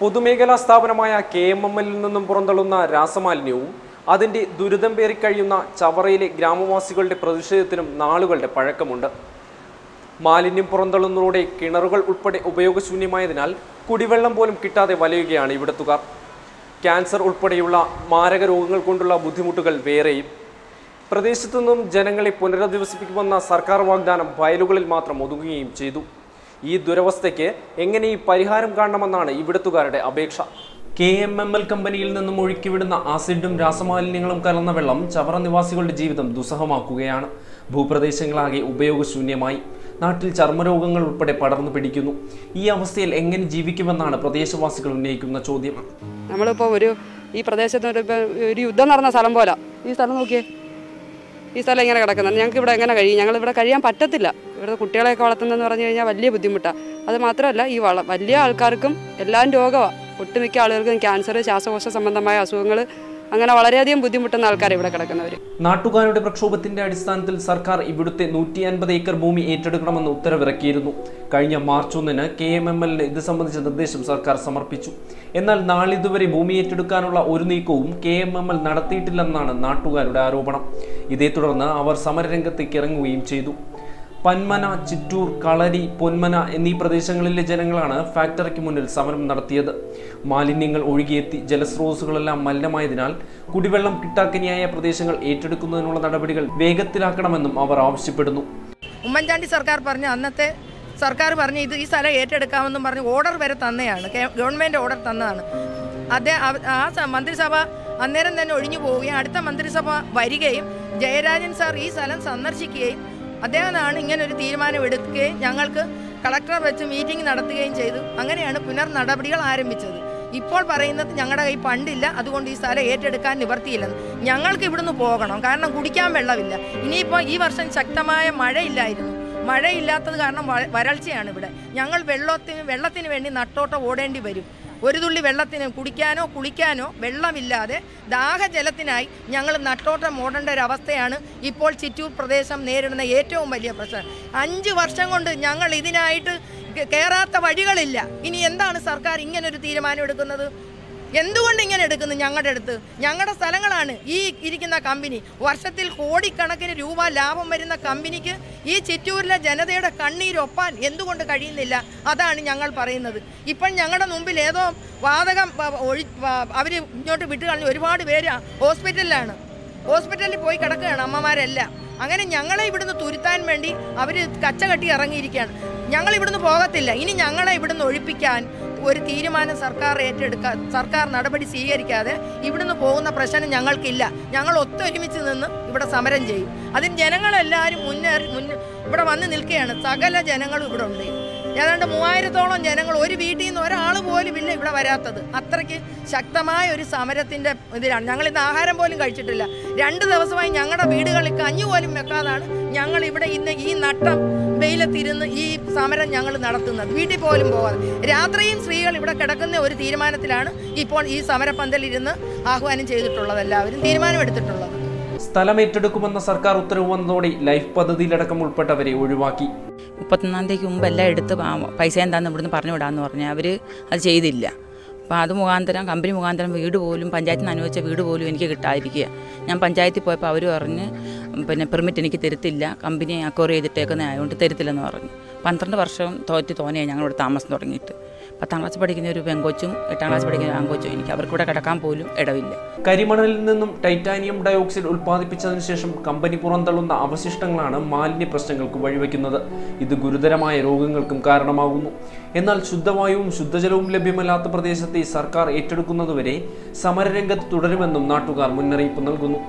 പൊതുമേഖലാ സ്ഥാപനമായ K M M എല്ലിൽ നിന്നും പുറന്തള്ളുന്ന രാസമാലിന്യവും അതിന്റെ ദുരിതം പേറിക്കഴിയുന്ന ചവറയിലെ ഗ്രാമവാസികളുടെ പ്രതിഷേധത്തിനും നാളുകളുടെ പഴക്കമുണ്ട്. മാലിന്യം പുറന്തള്ളുന്നതോടെ കിണറുകൾ ഉൾപ്പെടെ ഉപയോഗശൂന്യമായതിനാൽ കുടിവെള്ളം പോലും കിട്ടാതെ വലയുകയാണ് ഇവിടത്തുകാർ. ക്യാൻസർ ഉൾപ്പെടെയുള്ള മാരക രോഗങ്ങൾ കൊണ്ടുള്ള ബുദ്ധിമുട്ടുകൾ വേറെയും. പ്രദേശത്തു നിന്നും ജനങ്ങളെ പുനരധിവസിപ്പിക്കുമെന്ന സർക്കാർ വാഗ്ദാനം വയലുകളിൽ മാത്രം ഒതുങ്ങുകയും ചെയ്തു. ഈ ദുരവസ്ഥയ്ക്ക് എങ്ങനെ ഈ പരിഹാരം കാണണമെന്നാണ് ഇവിടത്തുകാരുടെ അപേക്ഷ. കെ എം എം എൽ കമ്പനിയിൽ നിന്നും ഒഴുക്കിവിടുന്ന ആസിഡും രാസമാലിന്യങ്ങളും കലർന്ന വെള്ളം ചവറ നിവാസികളുടെ ജീവിതം ദുസ്സഹമാക്കുകയാണ്. ഭൂപ്രദേശങ്ങളാകെ ഉപയോഗശൂന്യമായി. നാട്ടിൽ ചർമ്മരോഗങ്ങൾ ഉൾപ്പെടെ പടർന്നു പിടിക്കുന്നു. ഈ അവസ്ഥയിൽ എങ്ങനെ ജീവിക്കുമെന്നാണ് പ്രദേശവാസികൾ ഉന്നയിക്കുന്ന ചോദ്യം. നമ്മളിപ്പോൾ ഒരു ഈ പ്രദേശത്ത് ഒരു ഒരു യുദ്ധം നടന്ന സ്ഥലം പോലെ. ഈ സ്ഥലം നോക്കിയേ. ഈ സ്ഥലം ഇങ്ങനെ കിടക്കുന്നത്. ഞങ്ങൾക്ക് ഇവിടെ എങ്ങനെ കഴിയും ഞങ്ങൾ ഇവിടെ കഴിയാൻ പറ്റത്തില്ല. ഇവിടുത്തെ കുട്ടികളെയൊക്കെ വളർത്തുന്നതെന്ന് പറഞ്ഞു കഴിഞ്ഞാൽ വലിയ ബുദ്ധിമുട്ടാണ് അത് മാത്രമല്ല ഈ വള വലിയ ആൾക്കാർക്കും എല്ലാം രോഗമാണ് ഒട്ടുമിക്ക ആളുകൾക്കും ക്യാൻസർ ശ്വാസകോശ സംബന്ധമായ അസുഖങ്ങൾ അങ്ങനെ വളരെയധികം ബുദ്ധിമുട്ടുന്ന ആൾക്കാർ ഇവിടെ കിടക്കുന്നവർ നാട്ടുകാരുടെ പ്രക്ഷോഭത്തിന്റെ അടിസ്ഥാനത്തിൽ സർക്കാർ ഇവിടുത്തെ നൂറ്റി അൻപത് ഏക്കർ ഭൂമി ഏറ്റെടുക്കണമെന്ന് ഉത്തരവിറക്കിയിരുന്നു. കഴിഞ്ഞ മാർച്ച് ഒന്നിന് കെ എം എം എല്ലിന് ഇത് സംബന്ധിച്ച നിർദ്ദേശം സർക്കാർ സമർപ്പിച്ചു. എന്നാൽ നാളിതുവരെ ഭൂമി ഏറ്റെടുക്കാനുള്ള ഒരു നീക്കവും കെ എം എം എൽ നടത്തിയിട്ടില്ലെന്നാണ് നാട്ടുകാരുടെ ആരോപണം. ഇതേ തുടർന്ന് അവർ സമരരംഗത്തേക്ക് ഇറങ്ങുകയും ചെയ്തു. പന്മന ചിറ്റൂർ കളരി പൊന്മന എന്നീ പ്രദേശങ്ങളിലെ ജനങ്ങളാണ് ഫാക്ടറിക്ക് മുന്നിൽ സമരം നടത്തിയത്. മാലിന്യങ്ങൾ ഒഴുകിയെത്തി ജലസ്രോതസ്സുകളെല്ലാം മലിനമായതിനാൽ കുടിവെള്ളം കിട്ടാക്കനിയായ പ്രദേശങ്ങൾ ഏറ്റെടുക്കുന്നതിനുള്ള നടപടികൾ വേഗത്തിലാക്കണമെന്നും അവർ ആവശ്യപ്പെടുന്നു. ഉമ്മൻചാണ്ടി സർക്കാർ പറഞ്ഞ അന്നത്തെ സർക്കാർ പറഞ്ഞ് ഇത് ഈ സ്ഥലം ഏറ്റെടുക്കാമെന്നും പറഞ്ഞ് ഓർഡർ വരെ തന്നെയാണ്. ഗവൺമെന്റ് ഓർഡർ തന്നതാണ്. അദ്ദേഹം ആ മന്ത്രിസഭ അന്നേരം തന്നെ ഒഴിഞ്ഞു പോവുകയും അടുത്ത മന്ത്രിസഭ വരികയും ജയരാജൻ സാർ ഈ സ്ഥലം സന്ദർശിക്കുകയും അദ്ദേഹമാണ് ഇങ്ങനെ ഒരു തീരുമാനം എടുക്കുകയും ഞങ്ങൾക്ക് കളക്ടർ വെച്ച് മീറ്റിംഗ് നടത്തുകയും ചെയ്തു. അങ്ങനെയാണ് പുനർ നടപടികൾ ആരംഭിച്ചത്. ഇപ്പോൾ പറയുന്നത് ഞങ്ങളുടെ കൈ പണ്ടില്ല അതുകൊണ്ട് ഈ സ്ഥലം ഏറ്റെടുക്കാൻ നിവർത്തിയില്ലെന്ന് ഞങ്ങൾക്ക് ഇവിടുന്ന് പോകണം കാരണം കുടിക്കാൻ വെള്ളമില്ല. ഇനിയിപ്പോൾ ഈ വർഷം ശക്തമായ മഴയില്ലായിരുന്നു. മഴയില്ലാത്തത് കാരണം വരൾച്ചയാണ് ഇവിടെ. ഞങ്ങൾ വെള്ളത്തിന് വെള്ളത്തിന് വേണ്ടി നട്ടോട്ടം ഓടേണ്ടി വരും. ഒരു തുള്ളി വെള്ളത്തിന് കുടിക്കാനോ കുളിക്കാനോ വെള്ളമില്ലാതെ ദാഹജലത്തിനായി ഞങ്ങൾ നട്ടോട്ടം ഓടേണ്ട ഒരു അവസ്ഥയാണ് ഇപ്പോൾ ചിറ്റൂർ പ്രദേശം നേരിടുന്ന ഏറ്റവും വലിയ പ്രശ്നം. അഞ്ച് വർഷം കൊണ്ട് ഞങ്ങൾ ഇതിനായിട്ട് കയറാത്ത വഴികളില്ല. ഇനി എന്താണ് സർക്കാർ ഇങ്ങനൊരു തീരുമാനം എടുക്കുന്നത്? എന്തുകൊണ്ട് ഇങ്ങനെ എടുക്കുന്നു ഞങ്ങളുടെ അടുത്ത്? ഞങ്ങളുടെ സ്ഥലങ്ങളാണ് ഈ ഇരിക്കുന്ന കമ്പനി. വർഷത്തിൽ കോടിക്കണക്കിന് രൂപ ലാഭം വരുന്ന കമ്പനിക്ക് ഈ ചിറ്റൂരിലെ ജനതയുടെ കണ്ണീരൊപ്പാൻ എന്തുകൊണ്ട് കഴിയുന്നില്ല? അതാണ് ഞങ്ങൾ പറയുന്നത്. ഇപ്പം ഞങ്ങളുടെ മുമ്പിൽ ഏതോ വാതകം ഒഴി അവർ ഇങ്ങോട്ട് വിട്ട് കളഞ്ഞ് ഒരുപാട് പേര് ഹോസ്പിറ്റലിലാണ്. ഹോസ്പിറ്റലിൽ പോയി കിടക്കുകയാണ് അമ്മമാരെല്ലാം. അങ്ങനെ ഞങ്ങളെ ഇവിടുന്ന് തുരുത്താൻ വേണ്ടി അവർ കച്ച കെട്ടി ഇറങ്ങിയിരിക്കുകയാണ്. ഞങ്ങൾ ഇവിടുന്ന് പോകത്തില്ല. ഇനി ഞങ്ങളെ ഇവിടുന്ന് ഒഴിപ്പിക്കാൻ ഒരു തീരുമാനം സർക്കാർ ഏറ്റെടുക്കാ സർക്കാർ നടപടി സ്വീകരിക്കാതെ ഇവിടുന്ന് പോകുന്ന പ്രശ്നം ഞങ്ങൾക്കില്ല. ഞങ്ങൾ ഒത്തൊരുമിച്ച് നിന്ന് ഇവിടെ സമരം ചെയ്യും. അതിന് ജനങ്ങളെല്ലാവരും മുന്നേറി മുന്ന ഇവിടെ വന്ന് നിൽക്കുകയാണ്. സകല ജനങ്ങളും ഇവിടെ ഉണ്ട്. ഏതാണ്ട് മൂവായിരത്തോളം ജനങ്ങൾ ഒരു വീട്ടിൽ നിന്ന് ഒരാൾ പോലും ഇല്ല ഇവിടെ വരാത്തത്. അത്രയ്ക്ക് ശക്തമായ ഒരു സമരത്തിന്റെ ഇതിലാണ്. ഞങ്ങൾ ഇന്ന് ആഹാരം പോലും കഴിച്ചിട്ടില്ല. രണ്ട് ദിവസമായി ഞങ്ങളുടെ വീടുകളിൽ കഞ്ഞി പോലും വെക്കാതാണ് ഞങ്ങൾ ഇവിടെ ഇന്ന് ഈ നട്ടം വെയിലത്തിരുന്ന് ഈ സമരം ഞങ്ങൾ നടത്തുന്നത്. വീട്ടിൽ പോലും പോകാതെ രാത്രിയും സ്ത്രീകൾ ഇവിടെ കിടക്കുന്ന ഒരു തീരുമാനത്തിലാണ് ഇപ്പോൾ ഈ സമരപ്പന്തലിരുന്ന് ആഹ്വാനം ചെയ്തിട്ടുള്ളത് എല്ലാവരും തീരുമാനമെടുത്തിട്ടുള്ളത്. സ്ഥലം ഏറ്റെടുക്കുമെന്ന സർക്കാർ ഉത്തരവ് വന്നതോടെ ലൈഫ് പദ്ധതിയിലടക്കം ഉൾപ്പെട്ടവരെ ഒഴിവാക്കി. മുപ്പത്തൊന്നാം തീയതിക്ക് മുമ്പ് എല്ലാം എടുത്ത് പൈസ എന്താന്ന് ഇവിടുന്ന് പറഞ്ഞു വിടാമെന്ന് പറഞ്ഞാൽ അവർ അത് ചെയ്തില്ല. അപ്പോൾ അത് മുഖാന്തരം കമ്പനി മുഖാന്തരം വീട് പോലും പഞ്ചായത്തിൽ നിന്ന് അനുവദിച്ച വീട് പോലും എനിക്ക് കിട്ടാതിരിക്കുക. ഞാൻ പഞ്ചായത്തിൽ പോയപ്പോൾ അവർ പറഞ്ഞ് പിന്നെ പെർമിറ്റ് എനിക്ക് തരത്തില്ല കമ്പനി അക്വയർ ചെയ്തിട്ടേക്കുന്ന ആയതുകൊണ്ട് തരത്തില്ലെന്ന് പറഞ്ഞു. പന്ത്രണ്ട് വർഷം തോറ്റി തോനെയായി ഞങ്ങളിവിടെ താമസം തുടങ്ങിയിട്ട്. പത്താം ക്ലാസ് പഠിക്കുന്ന ഒരു പെങ്കൊച്ചും എട്ടാം ക്ലാസ് പഠിക്കുന്ന ആങ്കൊച്ചും എനിക്ക് അവർക്കിവിടെ കിടക്കാൻ പോലും ഇടവില്ല. കരിമണലിൽ നിന്നും ടൈറ്റാനിയം ഡയോക്സൈഡ് ഉൽപ്പാദിപ്പിച്ചതിനു ശേഷം കമ്പനി പുറന്തള്ളുന്ന അവശിഷ്ടങ്ങളാണ് മാലിന്യ പ്രശ്നങ്ങൾക്ക് വഴിവെക്കുന്നത്. ഇത് ഗുരുതരമായ രോഗങ്ങൾക്കും കാരണമാകുന്നു. എന്നാൽ ശുദ്ധവായുവും ശുദ്ധജലവും ലഭ്യമല്ലാത്ത പ്രദേശത്തെ സർക്കാർ ഏറ്റെടുക്കുന്നതുവരെ സമരരംഗത്ത് തുടരുമെന്നും നാട്ടുകാർ മുന്നറിയിപ്പ് നൽകുന്നു.